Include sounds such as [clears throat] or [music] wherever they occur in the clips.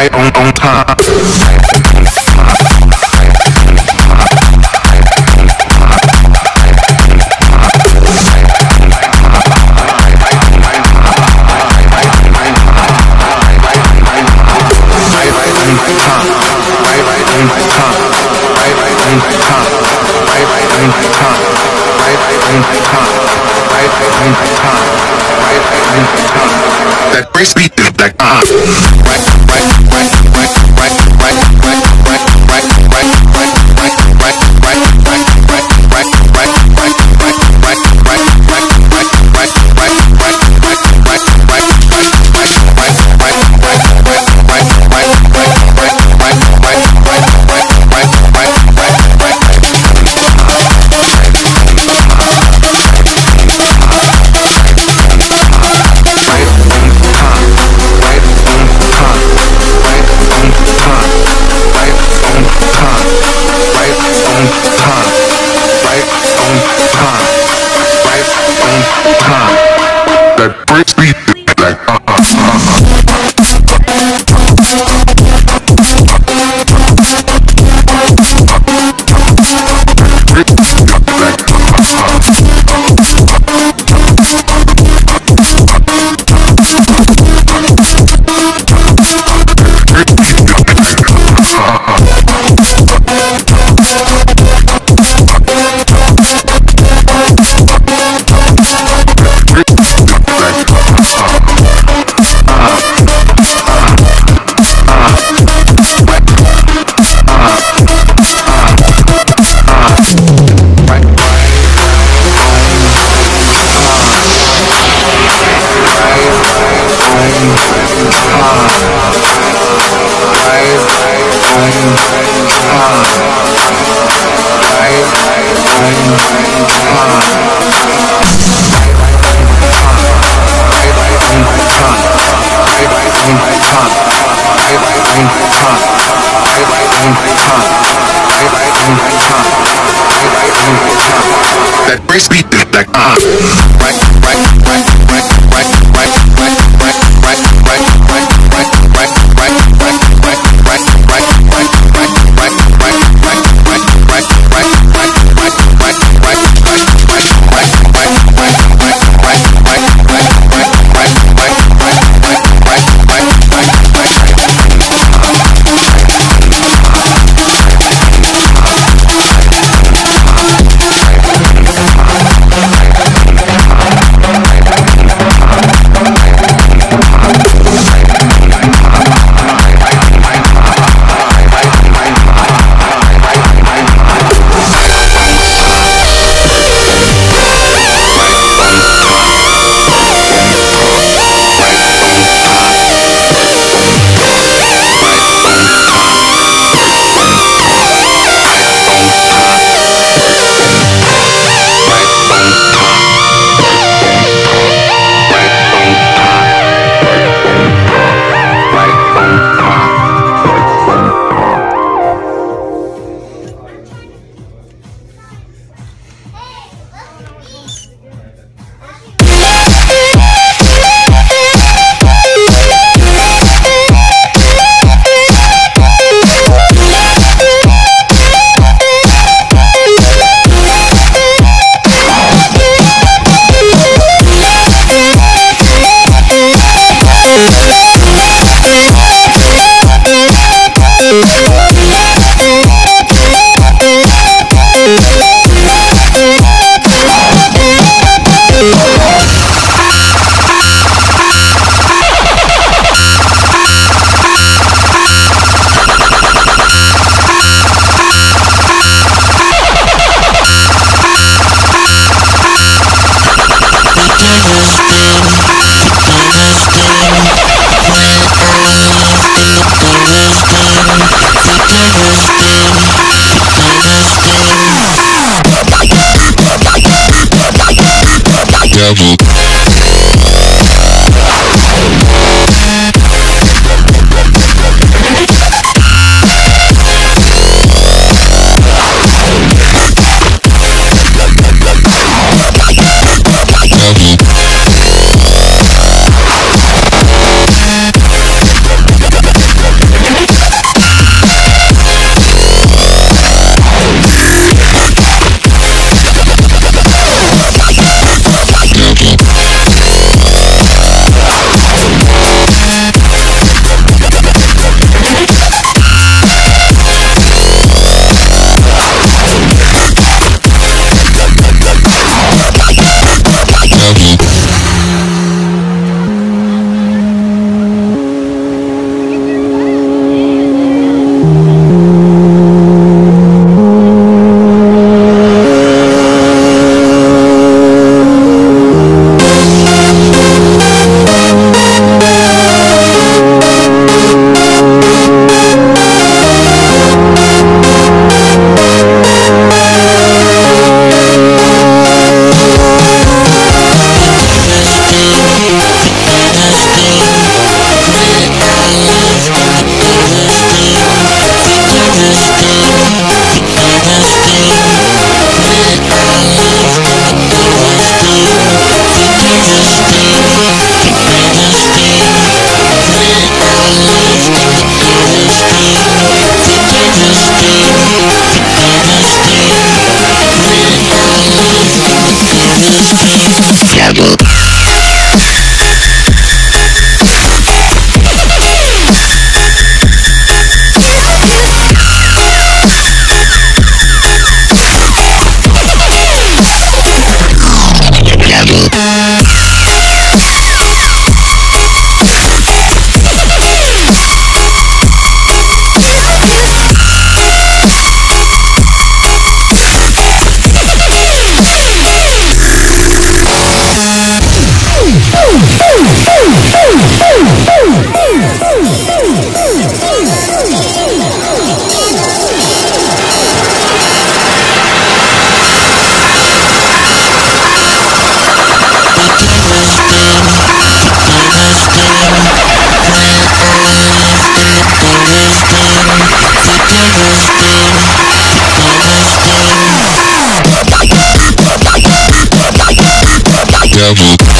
right on on top. Right. Grace beat this back. Uh, right, right, right. Magic. Dougie.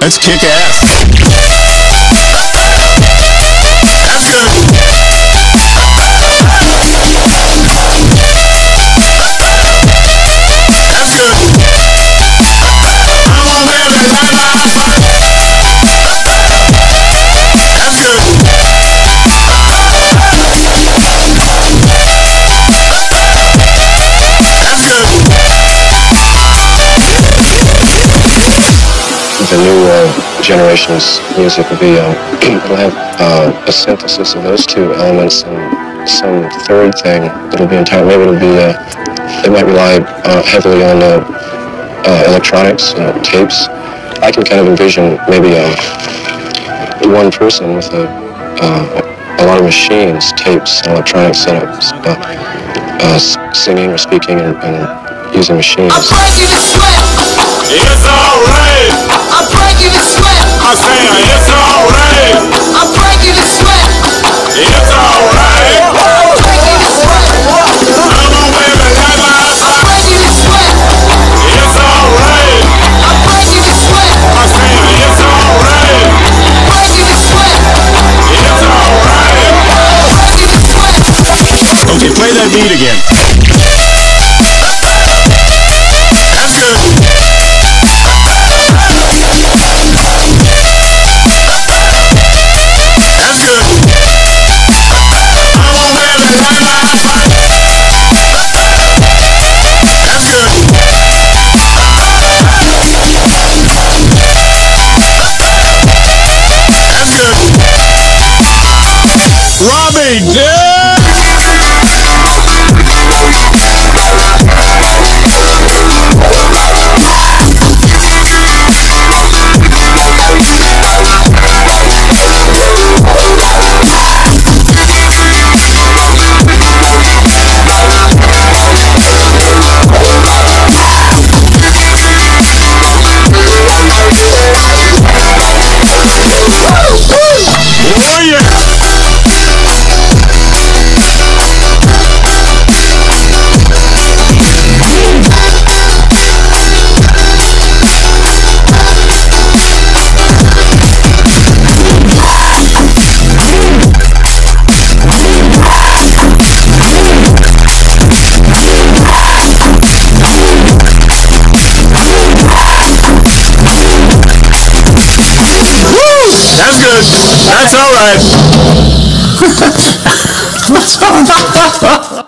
Let's kick ass. Generation's music will be [clears throat] um, it'll have uh, a synthesis of those two elements and some third thing that'll be entirely, maybe it'll be uh, it might rely uh, heavily on uh, uh, electronics uh, tapes I can kind of envision maybe um, one person with a, uh, a lot of machines tapes and electronic setups uh, uh, singing or speaking and, and using machines I'm breaking the sweat. It's alright. I'm breaking the sweat. I say it's alright. I'm breaking the sweat. It's alright. That's all right. [laughs] [laughs]